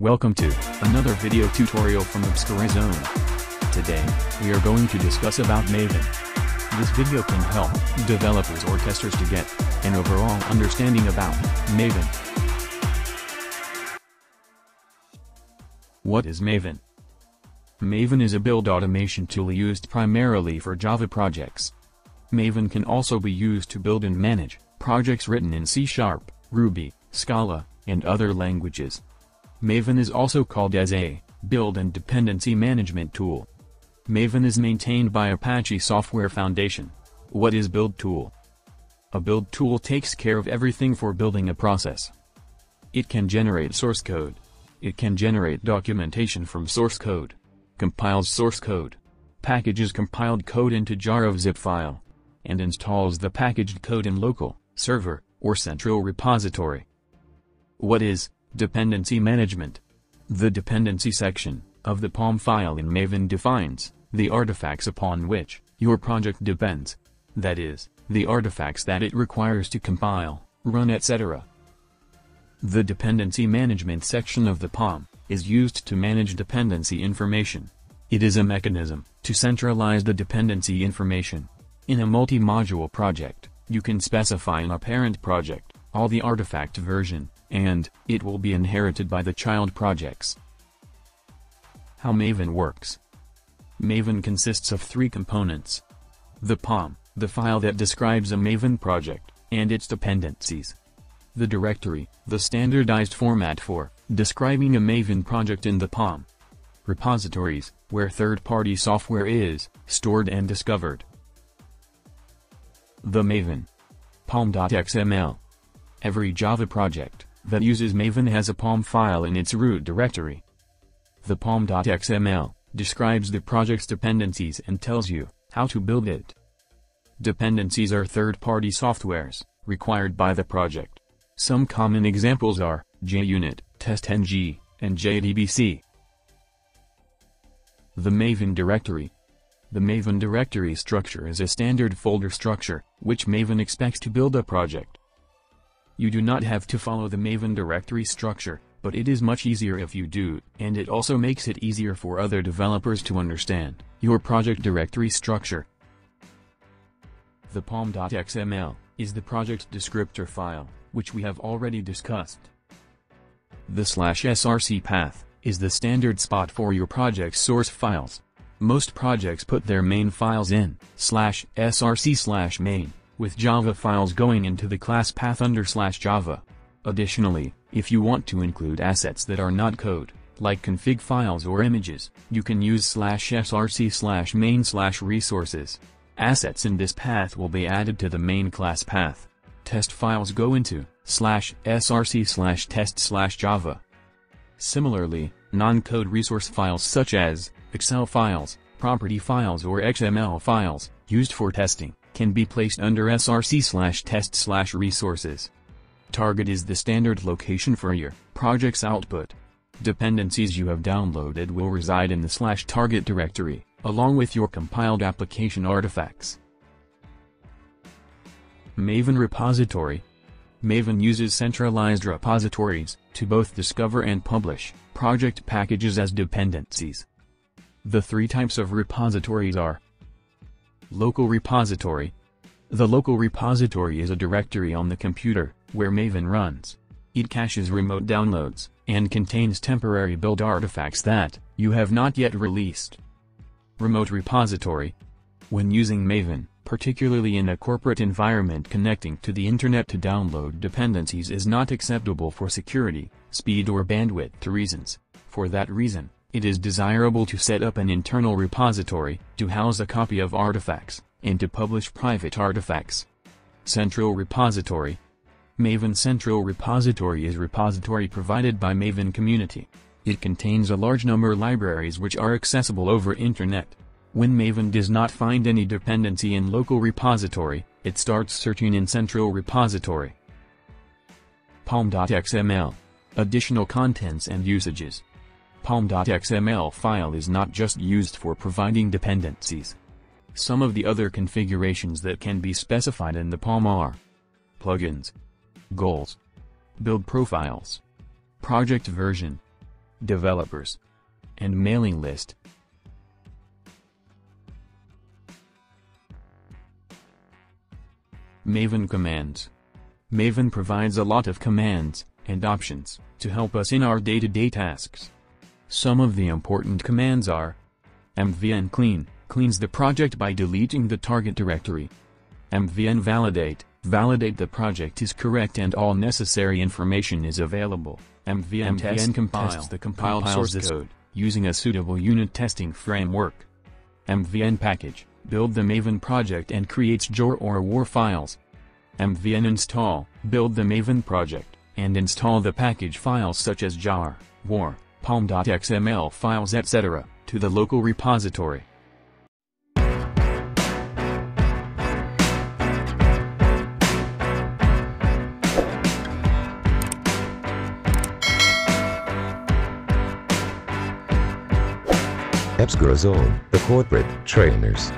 Welcome to another video tutorial from Obsqura Zone. Today, we are going to discuss about Maven. This video can help developers or testers to get an overall understanding about Maven. What is Maven? Maven is a build automation tool used primarily for Java projects. Maven can also be used to build and manage projects written in C Sharp, Ruby, Scala, and other languages. Maven is also called as a build and dependency management tool. Maven is maintained by Apache Software Foundation. What is build tool? A build tool takes care of everything for building a process. It can generate source code. It can generate documentation from source code. Compiles source code. Packages compiled code into jar of zip file. And installs the packaged code in local, server, or central repository. What is dependency management? The dependency section of the POM file in Maven defines the artifacts upon which your project depends. That is, the artifacts that it requires to compile, run etc. The dependency management section of the POM is used to manage dependency information. It is a mechanism to centralize the dependency information. In a multi-module project, you can specify in a parent project, all the artifact version, and it will be inherited by the child projects. How Maven works. Maven consists of three components. The POM, the file that describes a Maven project, and its dependencies. The directory, the standardized format for describing a Maven project in the POM. Repositories, where third-party software is stored and discovered. The Maven. POM.xml. Every Java project that uses Maven has a POM file in its root directory. The POM.xml describes the project's dependencies and tells you how to build it. Dependencies are third-party softwares required by the project. Some common examples are JUnit, TestNG, and JDBC. The Maven directory. The Maven directory structure is a standard folder structure, which Maven expects to build a project. You do not have to follow the Maven directory structure, but it is much easier if you do, and it also makes it easier for other developers to understand your project directory structure. The POM.xml is the project descriptor file, which we have already discussed. The slash src path is the standard spot for your project's source files. Most projects put their main files in slash src slash main, with Java files going into the class path under slash Java. Additionally, if you want to include assets that are not code, like config files or images, you can use slash src slash main slash resources. Assets in this path will be added to the main class path. Test files go into slash src slash test slash java. Similarly, non-code resource files such as Excel files, property files or XML files, used for testing, can be placed under src test slash resources. Target is the standard location for your project's output. Dependencies you have downloaded will reside in the slash target directory, along with your compiled application artifacts. Maven Repository Maven uses centralized repositories to both discover and publish project packages as dependencies. The three types of repositories are Local repository. The local repository is a directory on the computer, where Maven runs. It caches remote downloads, and contains temporary build artifacts that you have not yet released. Remote repository. When using Maven, particularly in a corporate environment connecting to the internet to download dependencies is not acceptable for security, speed or bandwidth reasons. For that reason, it is desirable to set up an internal repository to house a copy of artifacts, and to publish private artifacts. Central Repository Maven Central Repository is repository provided by Maven Community. It contains a large number of libraries which are accessible over Internet. When Maven does not find any dependency in local repository, it starts searching in Central Repository. POM.xml Additional contents and usages POM.xml file is not just used for providing dependencies. Some of the other configurations that can be specified in the POM are plugins, goals, build profiles, project version, developers, and mailing list. Maven Commands Maven provides a lot of commands and options to help us in our day-to-day -day tasks. Some of the important commands are mvn clean, cleans the project by deleting the target directory. mvn validate, validate the project is correct and all necessary information is available. mvn, test compiles the compiled source code, using a suitable unit testing framework. mvn package, build the Maven project and creates JAR or WAR files. mvn install, build the Maven project, and install the package files such as jar, war, POM.xml files etc., to the local repository. Obsqura Zone, the corporate trainers.